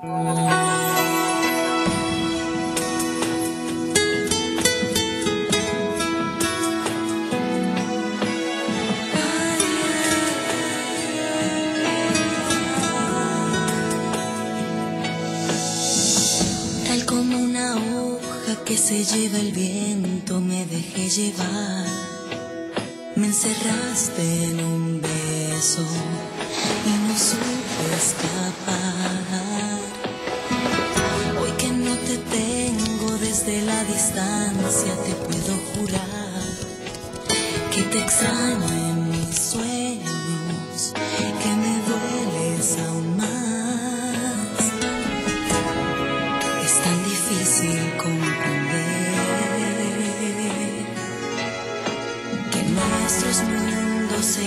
Tal como una hoja que se lleva el viento, me dejé llevar. Me encerraste en un beso y no supe escapar. distancia te puedo jurar que te extraño en mis sueños, que me dueles aún más. Es tan difícil comprender que nuestros mundos se